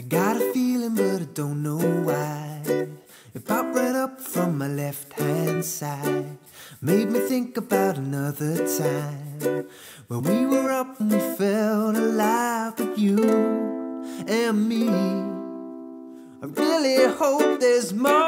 I got a feeling, but I don't know why. It popped right up from my left hand side. Made me think about another time when we were up and we felt alive with you and me. I really hope there's more